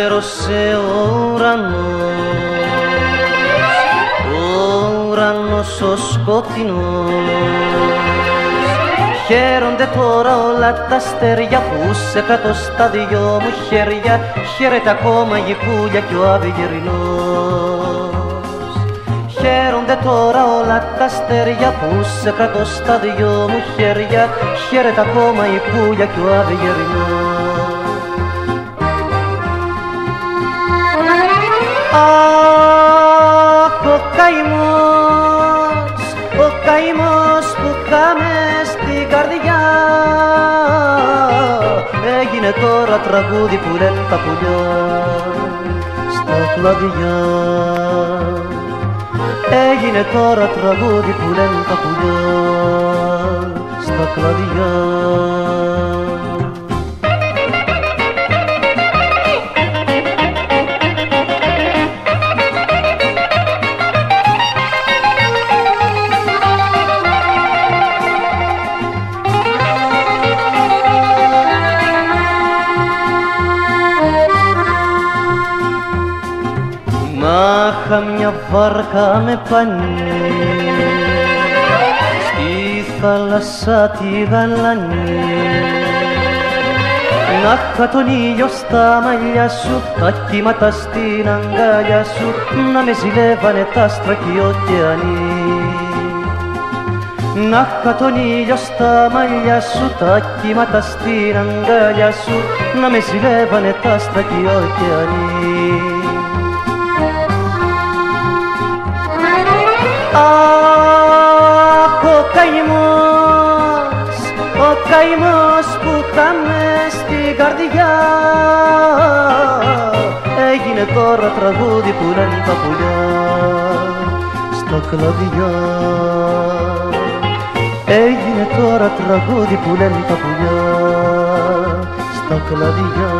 Λάστερωσε ο ουρανός ο ουρανός ο σκοτεινός. Χαίρονται τώρα όλα τα αστέρια που σε κάτω στα δυο μου χέρια. Χαίρεται ακόμα η πουλια και ο αβυγερινός Χαίρονται τώρα όλα τα αστέρια που σε κάτω στα δυο μου χέρια. Χαίρεται ακόμα η πουλια και ο αβυγερινός καημός που κάμε στην καρδιά. Έγινε τώρα τραγούδι που λένε τα πουλιά στα κλαδιά έγινε τώρα τραγούδι που λένε τα πουλιά στα κλαδιά Να είχα μια βάρκα με πανί. Στη θάλασσα τη γαλανή. Να είχα τον ήλιο στα μαλλιά σου, τα κύματα στην αγκαλιά σου να με ζηλεύανε τα άστρα και οι ωκεανοί. Να είχα τον ήλιο στα μαλλιά σου, τα κύματα στην αγκαλιά σου να με ζηλεύανε τα άστρα Αχ, ο καημός, ο καημός που είχαμε στην καρδιά. Έγινε τώρα τραγούδι που λένε τα πουλιά στα κλαδιά έγινε τώρα τραγούδι που λένε τα πουλιά στα κλαδιά